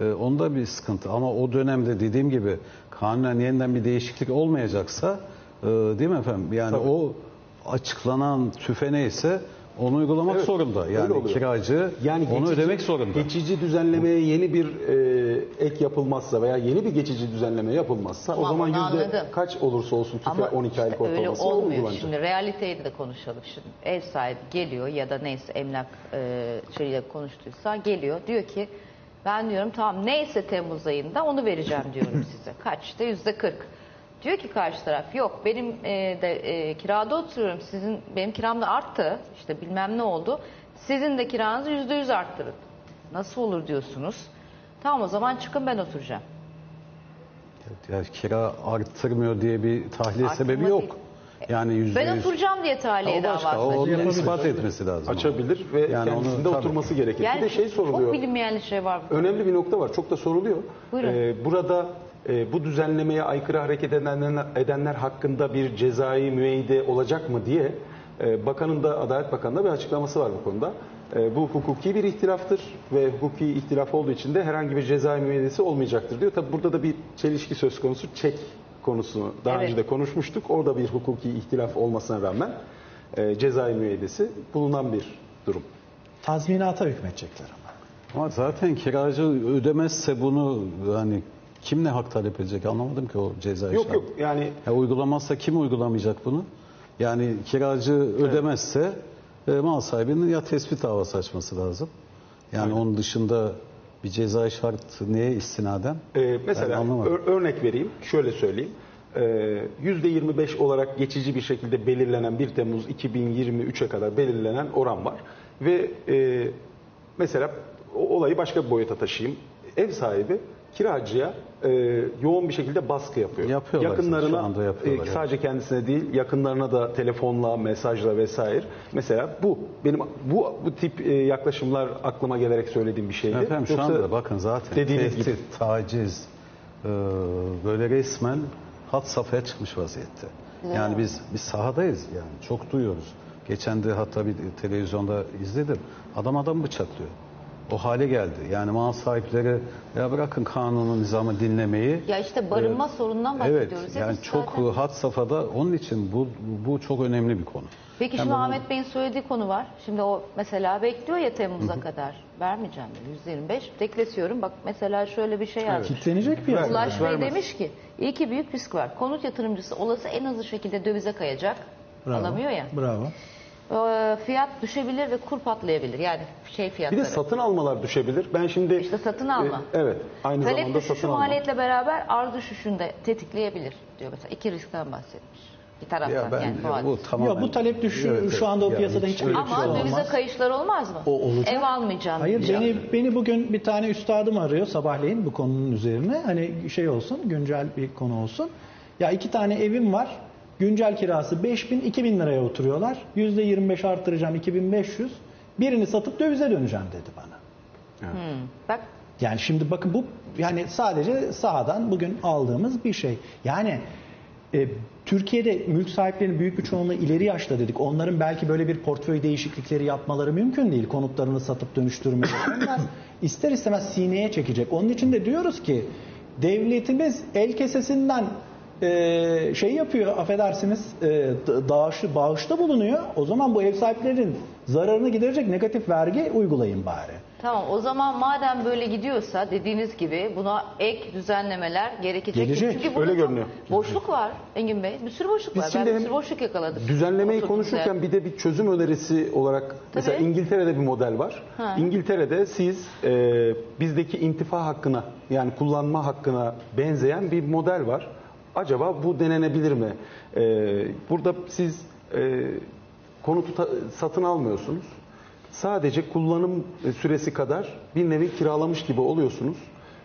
E, onda bir sıkıntı. Ama o dönemde dediğim gibi kanunen yeniden bir değişiklik olmayacaksa e, değil mi efendim? Yani Tabii. o açıklanan tüfe neyse onu uygulamak Evet, zorunda. Yani kiracı onu geçici- ödemek zorunda. Geçici düzenlemeye yeni bir e, ek yapılmazsa veya yeni bir geçici düzenleme yapılmazsa Tamam, o zaman yüzde anladım. kaç olursa olsun tüfe Ama 12 aylık işte öyle olmuyor. Şimdi realiteyi de konuşalım. Şimdi ev sahibi geliyor ya da neyse emlak e, şeyle konuştuysa geliyor. Diyor ki Ben diyorum tamam neyse Temmuz ayında onu vereceğim diyorum size. Kaçta? Yüzde 40. Diyor ki karşı taraf yok benim e, de e, kirada oturuyorum. Sizin benim kiram da arttı. İşte bilmem ne oldu. Sizin de kiranızı yüzde yüz arttırın. Nasıl olur diyorsunuz? Tamam o zaman çıkın ben oturacağım. Yani kira arttırmıyor diye bir tahliye Arttırma sebebi değil. yok. Yani yüzde Ben yüz. oturacağım diye tahliye O başka. O davası onun açacağım. ispat etmesi lazım. Açabilir ve Yani kendisinde onu- tabii. oturması gerekir. Yani bir de şey çok soruluyor. bilinmeyen şey var. Önemli bir nokta var. Çok da soruluyor. Buyurun. Ee, burada e, bu düzenlemeye aykırı hareket edenler, edenler hakkında bir cezai müeyyide olacak mı diye e, bakanın da Adalet Bakanı'nda bir açıklaması var bu konuda. E, bu hukuki bir ihtilaftır ve hukuki ihtilaf olduğu için de herhangi bir cezai müeyyidesi olmayacaktır diyor. Tabi burada da bir çelişki söz konusu. Çek konusunu daha Evet. önce de konuşmuştuk. Orada bir hukuki ihtilaf olmasına rağmen e, cezai müeyyidesi bulunan bir durum. Tazminata hükmedecekler ama. Ama zaten kiracı ödemezse bunu hani kim ne hak talep edecek anlamadım ki o cezayı. Yok yok yani Ya uygulamazsa kim uygulamayacak bunu? Yani kiracı ödemezse e, mal sahibinin ya tespit davası açması lazım. Yani onun dışında bir cezai şart neye istinaden? Ee, Ben mesela anlamadım. ör- örnek vereyim, şöyle söyleyeyim. Ee, %25 olarak geçici bir şekilde belirlenen 1 Temmuz 2023'e kadar belirlenen oran var. Ve e, mesela o olayı başka bir boyuta taşıyayım. Ev sahibi kiracıya e, yoğun bir şekilde baskı yapıyor. Yapıyorlar Yakınlarına şu anda yapıyorlar, e, sadece kendisine değil yakınlarına da telefonla, mesajla vesaire. Mesela bu benim bu bu tip e, yaklaşımlar aklıma gelerek söylediğim bir şeydi. Efendim şu Yoksa anda bakın zaten dediğiniz tehdit, gibi. taciz e, böyle resmen hat safhaya çıkmış vaziyette. Yani biz biz sahadayız yani çok duyuyoruz. Geçen de hatta bir televizyonda izledim. Adam adam bıçaklıyor. O hale geldi. Yani mal sahipleri ya bırakın kanunu nizamı dinlemeyi. Ya işte barınma sorunundan Evet bahsediyoruz. ya yani çok zaten. had safhada onun için bu bu çok önemli bir konu. Peki şimdi onu- Ahmet Bey'in söylediği konu var. Şimdi o mesela bekliyor ya Temmuz'a kadar. Vermeyeceğim diyor, 125. Bekletiyorum. Bak mesela şöyle bir şey yazmış. Kitlenecek piyasa. Ulaş Bey demiş ki iyi ki büyük risk var. Konut yatırımcısı olası en hızlı şekilde dövize kayacak. Bravo. Alamıyor ya. Bravo. Ee, fiyat düşebilir ve kur patlayabilir. Yani şey Bir fiyatları. de satın almalar düşebilir. Ben şimdi İşte satın alma. E, evet. Aynı Talep zamanda düşüşü satın alma. maliyetle beraber arz düşüşünü de tetikleyebilir diyor mesela. İki riskten bahsetmiş. Bir taraftan Ya ben yani ya bu bu tamamen Ya bu talep düşüşü Evet, şu anda o evet. piyasada Yani hiçbir öyle şey Ama olmaz. dövize kayışlar olmaz mı? O olacak. Ev almayacağım. Hayır diyecek. beni beni bugün bir tane üstadım arıyor sabahleyin bu konunun üzerine. Hani şey olsun, güncel bir konu olsun. Ya iki tane evim var. Güncel kirası 5000 2000 liraya oturuyorlar. %25 arttıracağım 2500. Birini satıp dövize döneceğim dedi bana. Bak Yani şimdi bakın bu yani sadece sahadan bugün aldığımız bir şey. Yani e, Türkiye'de mülk sahiplerinin büyük bir çoğunluğu ileri yaşta dedik. Onların belki böyle bir portföy değişiklikleri yapmaları mümkün değil. Konutlarını satıp dönüştürmeyi. Onlar ister istemez sineye çekecek. Onun için de diyoruz ki devletimiz el kesesinden e, şey yapıyor affedersiniz e, da- bağışı, bağışta bulunuyor. O zaman bu ev sahiplerinin zararını giderecek negatif vergi uygulayın bari. tamam o zaman madem böyle gidiyorsa dediğiniz gibi buna ek düzenlemeler gerekecek. Gelecek, Çünkü öyle görünüyor. Boşluk var Engin Bey. Bir sürü boşluk Biz var. şimdi Ben bir sürü boşluk yakaladım. Düzenlemeyi Oturdum konuşurken bir de bir çözüm önerisi olarak mesela Tabii. İngiltere'de bir model var. Ha. İngiltere'de siz e, bizdeki intifa hakkına yani kullanma hakkına benzeyen bir model var. Acaba bu denenebilir mi? E, burada siz e, konutu ta- satın almıyorsunuz. Sadece kullanım süresi kadar bir nevi kiralamış gibi oluyorsunuz.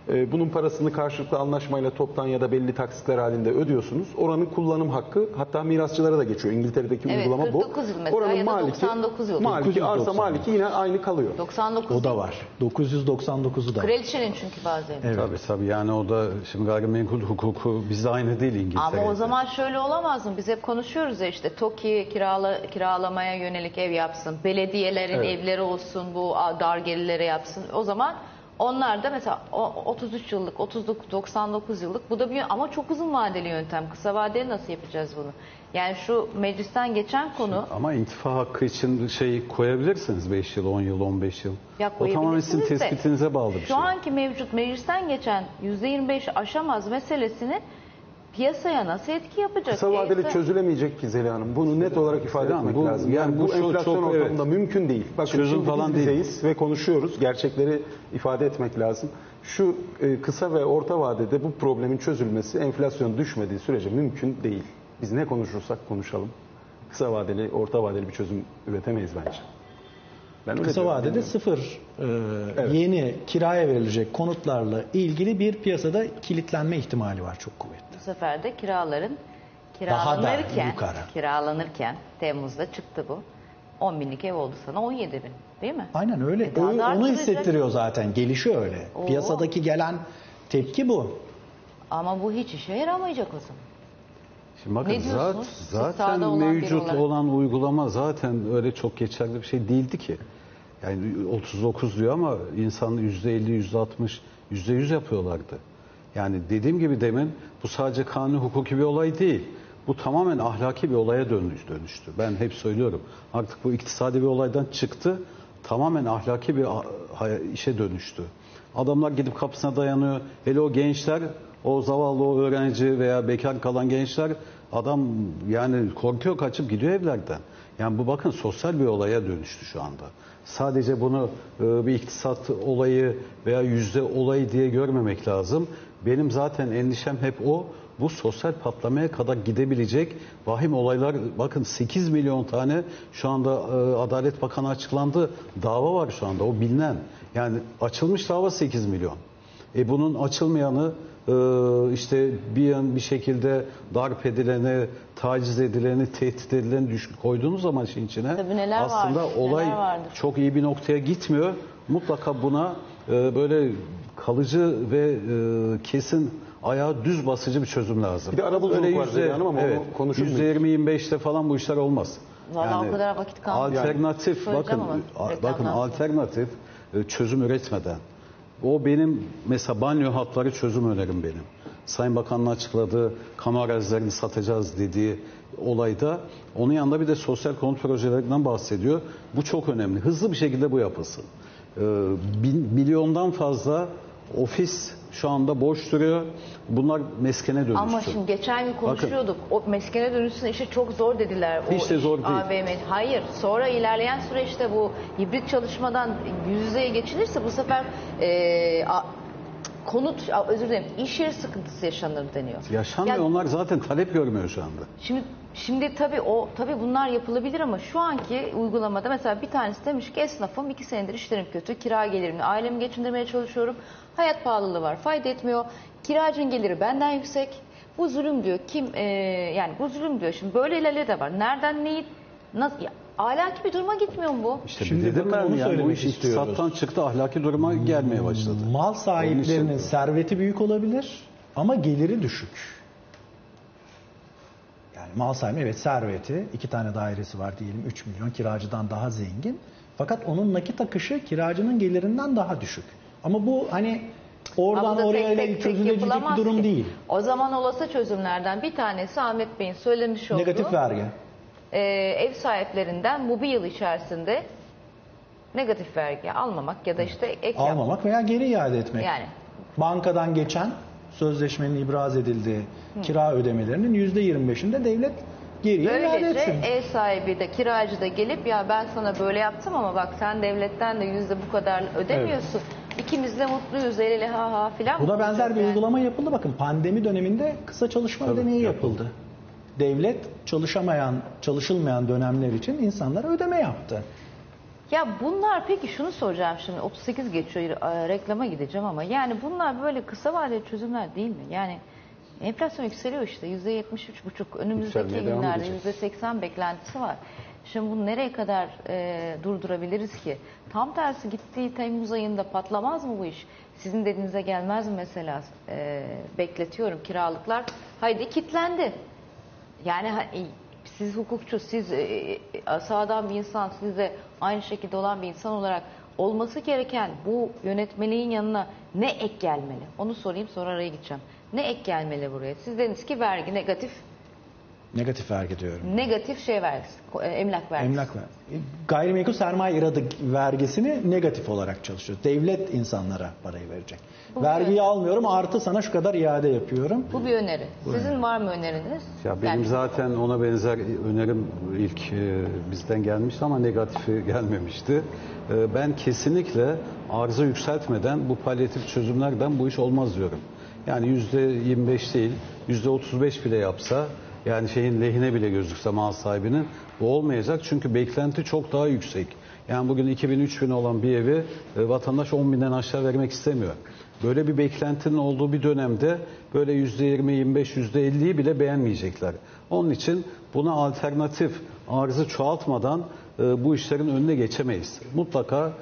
E, Bunun parasını karşılıklı anlaşmayla toptan ya da belli taksitler halinde ödüyorsunuz. Oranın kullanım hakkı hatta mirasçılara da geçiyor. İngiltere'deki Evet, uygulama bu. 49 yıl mesela ya da 99 yıl. Maliki, arsa 990. maliki yine aynı kalıyor. 99 O da var. 999'u da var. Kraliçenin çünkü bazen. Tabii tabii yani o da şimdi gayrimenkul hukuku bizde aynı değil İngiltere'de. Ama o zaman şöyle olamaz mı? Biz hep konuşuyoruz ya işte TOKİ kirala, kiralamaya yönelik ev yapsın. Belediyelerin Evet. evleri olsun bu dar gelirlere yapsın. O zaman onlar da mesela o- 33 yıllık, 39, 99 yıllık bu da bir ama çok uzun vadeli yöntem. Kısa vadeli nasıl yapacağız bunu? Yani şu meclisten geçen konu Ama intifa hakkı için şey koyabilirsiniz 5 yıl, 10 yıl, 15 yıl. Ya o tamamen sizin tespitinize bağlı bir Şu şey. anki mevcut meclisten geçen %25 aşamaz meselesini piyasaya nasıl etki yapacak? Kısa vadeli Evsa- çözülemeyecek ki Zeliha Hanım. Bunu net olarak ifade Zeliha Hanım, etmek bu- lazım. yani Yani bu bu, enflasyon çok, ortamında evet. mümkün değil. Bakın Çözüm şimdi falan biz değil. bizeyiz ve konuşuyoruz. Gerçekleri ifade etmek lazım. Şu e, kısa ve orta vadede bu problemin çözülmesi enflasyon düşmediği sürece mümkün değil. Biz ne konuşursak konuşalım. Kısa vadeli, orta vadeli bir çözüm üretemeyiz bence. Ben öyle Kısa diyorum, vadede bilmiyorum. sıfır e, Evet. yeni kiraya verilecek konutlarla ilgili bir piyasada kilitlenme ihtimali var çok kuvvetli. Bu sefer de kiraların Daha da kiralanırken, yukarı. kiralanırken Temmuz'da çıktı bu. 10 binlik ev oldu sana 17 bin değil mi? Aynen öyle. E, daha da Onu arttıracak. hissettiriyor zaten. Gelişi öyle. Oo. Piyasadaki gelen tepki bu. Ama bu hiç işe yaramayacak o zaman. Şimdi bakın Ne diyorsunuz? zat- zaten olan biri mevcut olarak. olan uygulama zaten öyle çok geçerli bir şey değildi ki. Yani 39 diyor ama insan %50, %60, %100 yapıyorlardı. Yani dediğim gibi demin bu sadece kanuni hukuki bir olay değil. Bu tamamen ahlaki bir olaya dönüş, dönüştü. Ben hep söylüyorum. Artık bu iktisadi bir olaydan çıktı. Tamamen ahlaki bir işe dönüştü. Adamlar gidip kapısına dayanıyor. Hele o gençler, o zavallı o öğrenci veya bekar kalan gençler adam yani korkuyor kaçıp gidiyor evlerden. Yani bu bakın sosyal bir olaya dönüştü şu anda. Sadece bunu e, bir iktisat olayı veya yüzde olayı diye görmemek lazım. Benim zaten endişem hep o. Bu sosyal patlamaya kadar gidebilecek vahim olaylar bakın 8 milyon tane şu anda e, Adalet Bakanı açıklandı. Dava var şu anda o bilinen. Yani açılmış dava 8 milyon. E bunun açılmayanı işte bir yan bir şekilde darp edileni, taciz edileni, tehdit edileni düş, koyduğunuz zaman işin içine Tabii neler var, aslında olay neler vardır. çok iyi bir noktaya gitmiyor. Mutlaka buna e, böyle kalıcı ve e, kesin ayağı düz basıcı bir çözüm lazım. Bir de arabuluculuk var yüzde- Hanım ama onu evet, konuşur muyuz? %20-25'te falan bu işler olmaz. Vallahi o kadar vakit kalmadı. Alternatif Söyleyeceğim bakın bakın alternatif e, çözüm üretmeden o benim mesela banyo hatları çözüm önerim benim. Sayın Bakan'ın açıkladığı kamu arazilerini satacağız dediği olayda onun yanında bir de sosyal konut projelerinden bahsediyor. Bu çok önemli. Hızlı bir şekilde bu yapılsın. Ee, bin- milyondan fazla ofis şu anda boş duruyor. Bunlar meskene dönüştü. Ama şimdi geçen gün konuşuyorduk. O meskene dönüşsün işi çok zor dediler. O Hiç de zor değil. AVM. Hayır. Sonra ilerleyen süreçte bu hibrit çalışmadan yüz yüzeye geçilirse bu sefer e, konut, özür dilerim, iş yeri sıkıntısı yaşanır deniyor. Yaşanmıyor. Yani Onlar zaten talep görmüyor şu anda. Şimdi şimdi tabii o tabii bunlar yapılabilir ama şu anki uygulamada mesela bir tanesi demiş ki esnafım iki senedir işlerim kötü, kira gelirimle ailemi geçindirmeye çalışıyorum. Hayat pahalılığı var, fayda etmiyor. Kiracının geliri benden yüksek. Bu zulüm diyor. Kim e, yani bu zulüm diyor. Şimdi böyle ilerleri de var. Nereden neyi nasıl ya, ahlaki bir duruma gitmiyor mu bu? İşte Şimdi dedim ben onu yani bu söylemek iş istiyoruz. iktisattan çıktı ahlaki duruma gelmeye başladı. Mal Onun sahiplerinin için- serveti büyük olabilir ama geliri düşük. Yani mal sahibi evet serveti, iki tane dairesi var diyelim 3 milyon kiracıdan daha zengin. Fakat onun nakit akışı kiracının gelirinden daha düşük. Ama bu hani oradan Ama bu da oraya tek tek tek çözülebilecek bir yapılamaz durum ki. değil. O zaman olası çözümlerden bir tanesi Ahmet Bey'in söylemiş olduğu Negatif vergi. E, ev sahiplerinden bu bir yıl içerisinde negatif vergi almamak ya da işte ek yapmak. Almamak veya geri iade etmek. Yani Bankadan geçen sözleşmenin ibraz edildiği kira ödemelerinin %25'ini de devlet geriye iade böylece etsin. ev sahibi de kiracı da gelip ya ben sana böyle yaptım ama bak sen devletten de yüzde bu kadar ödemiyorsun. İkimiz de mutluyuz el ele ha ha filan. Bu da benzer bir yani? uygulama yapıldı. Bakın pandemi döneminde kısa çalışma ödeneği yapıldı. Devlet çalışamayan, çalışılmayan dönemler için insanlara ödeme yaptı. Ya bunlar peki şunu soracağım şimdi 38 geçiyor e, reklama gideceğim ama yani bunlar böyle kısa vadeli çözümler değil mi? Yani enflasyon yükseliyor işte yüzde buçuk önümüzdeki Yükselmeye devam günlerde edecek. yüzde 80 beklentisi var. Şimdi bunu nereye kadar e, durdurabiliriz ki? Tam tersi gittiği Temmuz ayında patlamaz mı bu iş? Sizin dediğinize gelmez mi mesela? E, bekletiyorum kiralıklar. Haydi kitlendi. Yani e, siz hukukçu, siz e, e, sağdan bir insan, siz de aynı şekilde olan bir insan olarak olması gereken bu yönetmeliğin yanına ne ek gelmeli? Onu sorayım sonra araya gideceğim. Ne ek gelmeli buraya? Siz dediniz ki vergi negatif Negatif vergi diyorum. Negatif şey vergisi, emlak vergisi. Emlak ver. Gayrimenkul sermaye iradı vergisini negatif olarak çalışıyor. Devlet insanlara parayı verecek. Bu Vergiyi bir- almıyorum artı sana şu kadar iade yapıyorum. Bu bir öneri. Sizin var mı öneriniz? Ya benim Yani- zaten ona benzer önerim ilk e, bizden gelmişti ama negatifi gelmemişti. E, ben kesinlikle arzı yükseltmeden bu palyatif çözümlerden bu iş olmaz diyorum. Yani yüzde 25 değil, yüzde 35 bile yapsa yani şeyin lehine bile gözükse mal sahibinin bu olmayacak çünkü beklenti çok daha yüksek. Yani bugün 2000-3000 olan bir evi e, vatandaş 10 binden aşağı vermek istemiyor. Böyle bir beklentinin olduğu bir dönemde böyle %20, 25, %50'yi bile beğenmeyecekler. Onun için buna alternatif arzı çoğaltmadan e, bu işlerin önüne geçemeyiz. Mutlaka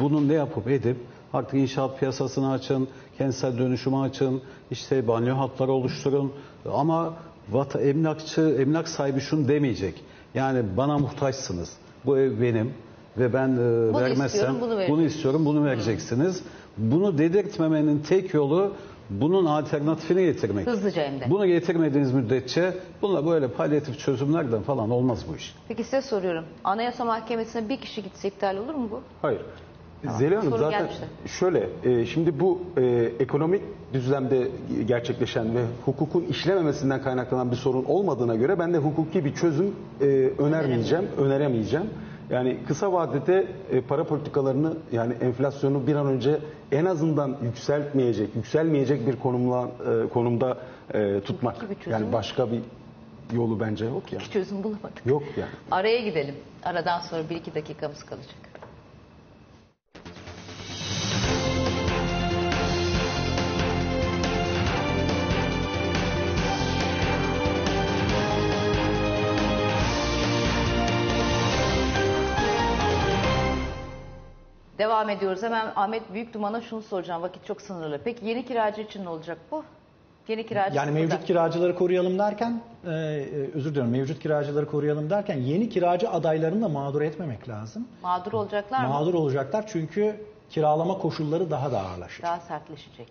bunun ne yapıp edip artık inşaat piyasasını açın, kentsel dönüşümü açın, işte banyo hatları oluşturun. Ama vata, emlakçı, emlak sahibi şunu demeyecek. Yani bana muhtaçsınız. Bu ev benim ve ben e, vermezsem istiyorum, bunu bunu istiyorum, bunu vereceksiniz. Bunu dedirtmemenin tek yolu bunun alternatifini getirmek. Hızlıca hem de. Bunu getirmediğiniz müddetçe bununla böyle palyatif çözümlerden falan olmaz bu iş. Peki size soruyorum. Anayasa Mahkemesi'ne bir kişi gitse iptal olur mu bu? Hayır. Zeliha Hanım Soru zaten gelmişti. şöyle, e, şimdi bu e, ekonomik düzlemde gerçekleşen ve hukukun işlememesinden kaynaklanan bir sorun olmadığına göre ben de hukuki bir çözüm e, önermeyeceğim, öneremeyeceğim. Yani kısa vadede e, para politikalarını yani enflasyonu bir an önce en azından yükseltmeyecek, yükselmeyecek bir konumla e, konumda e, tutmak. Yani başka bir yolu bence yok yani. Hiç çözüm bulamadık. Yok yani. Araya gidelim. Aradan sonra bir iki dakikamız kalacak. Devam ediyoruz. Hemen Ahmet Büyükduman'a şunu soracağım. Vakit çok sınırlı. Peki yeni kiracı için ne olacak bu? Yeni kiracı Yani mevcut kiracıları koruyalım derken, e, e, özür diliyorum mevcut kiracıları koruyalım derken yeni kiracı adaylarını da mağdur etmemek lazım. mağdur olacaklar mı? Mağdur olacaklar çünkü kiralama koşulları daha da ağırlaşacak. Daha sertleşecek.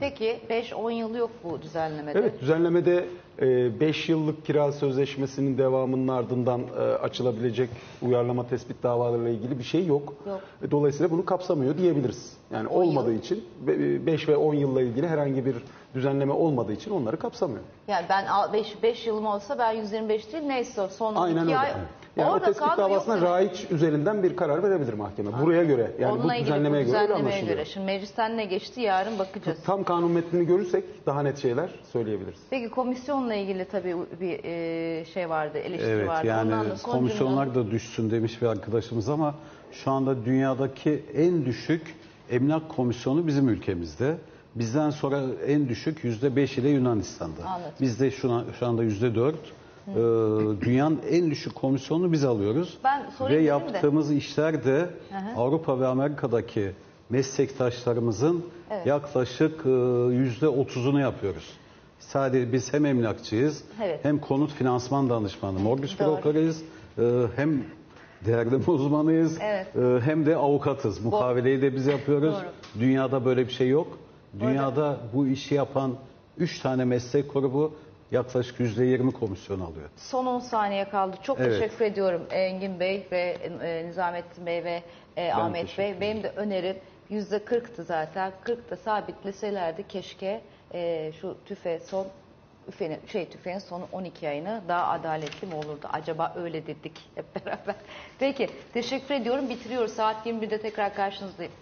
Peki 5-10 yıl yok bu düzenlemede. Evet düzenlemede 5 yıllık kira sözleşmesinin devamının ardından e, açılabilecek uyarlama tespit davalarıyla ilgili bir şey yok. Yok. E, Dolayısıyla bunu kapsamıyor diyebiliriz. Yani olmadığı için 5 ve 10 yılla ilgili herhangi bir düzenleme olmadığı için onları kapsamıyor. Yani ben 5 5 yılım olsa ben 125 değil neyse son Aynen 2 öyle. ay yani Orada o tespit davasına raiç üzerinden bir karar verebilir mahkeme. Buraya göre yani Onunla bu düzenlemeye bu göre düzenlemeye göre. göre. Şimdi meclisten ne geçti yarın bakacağız. Tam kanun metnini görürsek daha net şeyler söyleyebiliriz. Peki komisyonla ilgili tabii bir e, şey vardı, eleştiri evet, vardı. Yani da komisyonlar cümle... da düşsün demiş bir arkadaşımız ama şu anda dünyadaki en düşük emlak komisyonu bizim ülkemizde. Bizden sonra en düşük %5 ile Yunanistan'da. Anladım. Bizde şu, an, şu anda %4 e, dünyanın en düşük komisyonunu biz alıyoruz. Ben Ve dedim de. yaptığımız işler de hı. Avrupa ve Amerika'daki meslektaşlarımızın Evet. yaklaşık e, yüzde otuzunu yapıyoruz. Sadece biz hem emlakçıyız Evet. hem konut finansman danışmanı, mortgage Doğru. brokerıyız, e, hem değerleme uzmanıyız Evet. e, hem de avukatız. Mukaveleyi de biz yapıyoruz. Doğru. Dünyada böyle bir şey yok. Dünyada bu işi yapan üç tane meslek grubu yaklaşık %20 komisyon alıyor. Son 10 saniye kaldı. Çok Evet. teşekkür ediyorum Engin Bey ve e, Nizamettin Bey ve e, Ahmet teşekkür Bey. Benim de önerim %40'tı zaten. 40'ta sabitleselerdi keşke e, şu tüfe son üfenin, şey tüfeğin sonu 12 ayını daha adaletli mi olurdu? Acaba öyle dedik hep beraber. Peki teşekkür ediyorum. Bitiriyoruz. Saat 21'de tekrar karşınızdayım.